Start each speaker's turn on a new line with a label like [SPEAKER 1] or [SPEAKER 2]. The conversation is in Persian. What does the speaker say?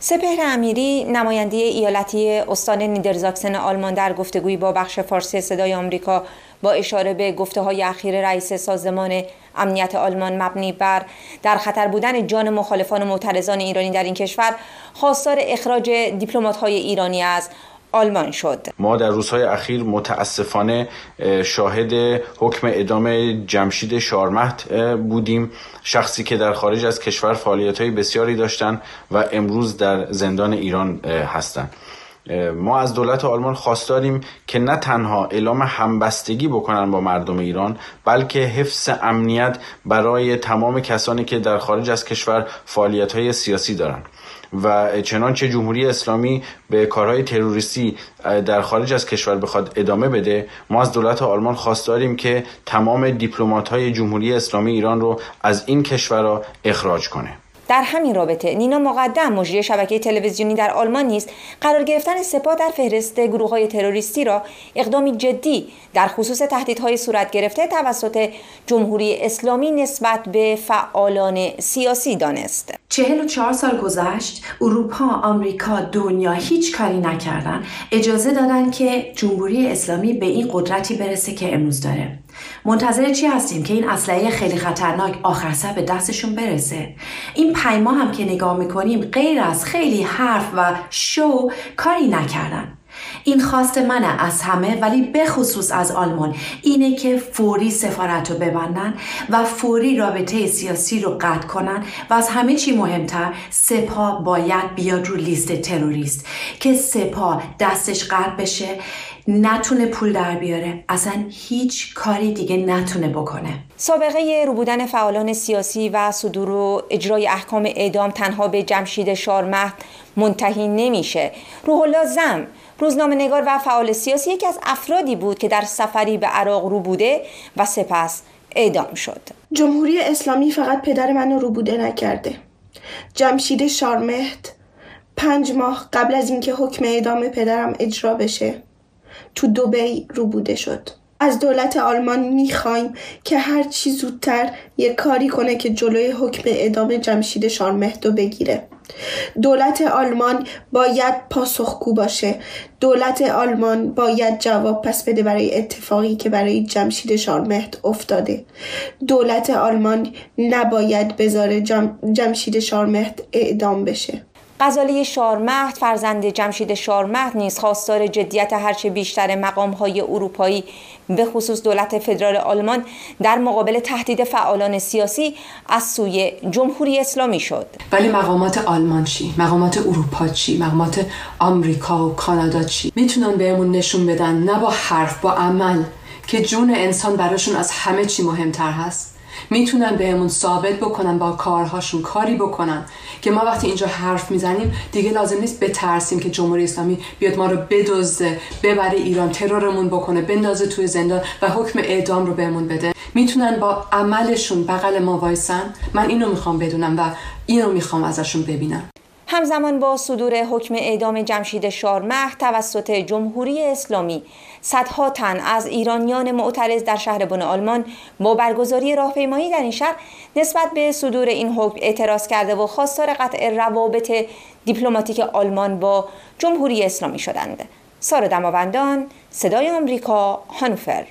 [SPEAKER 1] سپهر امیری نماینده ایالتی استان نیدرزاکسن آلمان در گفتگویی با بخش فارسی صدای آمریکا با اشاره به گفته های اخیر رئیس سازمان امنیت آلمان مبنی بر در خطر بودن جان مخالفان و معترضان ایرانی در این کشور خواستار اخراج دیپلمات های ایرانی از آلمان شد.
[SPEAKER 2] ما در روزهای اخیر متاسفانه شاهد حکم اعدام جمشید شارمهد بودیم. شخصی که در خارج از کشور فعالیت های بسیاری داشتند و امروز در زندان ایران هستند ما از دولت آلمان خواستاریم که نه تنها اعلام همبستگی بکنن با مردم ایران بلکه حفظ امنیت برای تمام کسانی که در خارج از کشور فعالیت های سیاسی دارند و چنانچه جمهوری اسلامی به کارهای تروریستی در خارج از کشور بخواد ادامه بده ما از دولت آلمان خواستاریم که تمام دیپلمات های جمهوری اسلامی ایران رو از این کشور اخراج کنه.
[SPEAKER 1] در همین رابطه نینا مقدم مجری شبکه تلویزیونی در آلمان نیست قرار گرفتن سپاه در فهرست گروه های تروریستی را اقدامی جدی در خصوص تهدیدهای صورت گرفته توسط جمهوری اسلامی نسبت به فعالان سیاسی دانست.
[SPEAKER 3] چهل و چهار سال گذشت اروپا، آمریکا، دنیا هیچ کاری نکردن. اجازه دادن که جمهوری اسلامی به این قدرتی برسه که امروز داره. منتظر چی هستیم که این اسلحه خیلی خطرناک آخر سر به دستشون برسه؟ این پنج ماه هم که نگاه می‌کنیم غیر از خیلی حرف و شو کاری نکردن. این خواست منه از همه ولی بخصوص از آلمان. اینه که فوری سفارت رو ببندن و فوری رابطه سیاسی رو قطع کنن و از همه چی مهمتر سپاه باید بیاد رو لیست تروریست. که سپاه دستش قطع بشه نتونه پول در بیاره. اصلا هیچ کاری دیگه نتونه بکنه.
[SPEAKER 1] سابقه روبودن فعالان سیاسی و صدور و اجرای احکام اعدام تنها به جمشید شارمهد منتهی نمیشه. روح الله زم. روزنامه نگار و فعال سیاسی یکی از افرادی بود که در سفری به عراق رو بوده و سپس اعدام شد.
[SPEAKER 4] جمهوری اسلامی فقط پدر منو رو بوده نکرده. جمشید شارمهد پنج ماه قبل از اینکه حکم اعدام پدرم اجرا بشه تو دوبی رو بوده شد. از دولت آلمان می‌خوایم که هر چی زودتر یه کاری کنه که جلوی حکم اعدام جمشید شارمهد بگیره. دولت آلمان باید پاسخگو باشه. دولت آلمان باید جواب پس بده برای اتفاقی که برای جمشید شارمهد افتاده. دولت آلمان نباید بذاره جم... جمشید شارمهد اعدام بشه.
[SPEAKER 1] غزاله شارمهد فرزند جمشید شارمهد نیز خواستار جدیت هرچه بیشتر مقامهای اروپایی به خصوص دولت فدرال آلمان در مقابل تهدید فعالان سیاسی از سوی جمهوری اسلامی شد.
[SPEAKER 5] ولی مقامات آلمان چی؟ مقامات اروپا چی؟ مقامات آمریکا و کانادا چی؟ می‌تونن بهمون نشون بدن نه با حرف با عمل که جون انسان براشون از همه چی مهمتر هست؟ می‌تونن بهمون ثابت بکنن با کارهاشون کاری بکنن. که ما وقتی اینجا حرف می‌زنیم دیگه لازم نیست بترسیم که جمهوری اسلامی بیاد ما رو بدزده ببره ایران ترورمون بکنه بندازه توی زندان و حکم اعدام رو بهمون بده. می‌تونن با عملشون بغل ما وایسن؟ من اینو می‌خوام بدونم و اینو می‌خوام ازشون ببینم.
[SPEAKER 1] همزمان با صدور حکم اعدام جمشید شارمه توسط جمهوری اسلامی صدها تن از ایرانیان معترض در شهر بن آلمان با برگزاری راهپیمایی در این شهر نسبت به صدور این حکم اعتراض کرده و خواستار قطع روابط دیپلماتیک آلمان با جمهوری اسلامی شدند. سار دماوندان صدای آمریکا هانوفر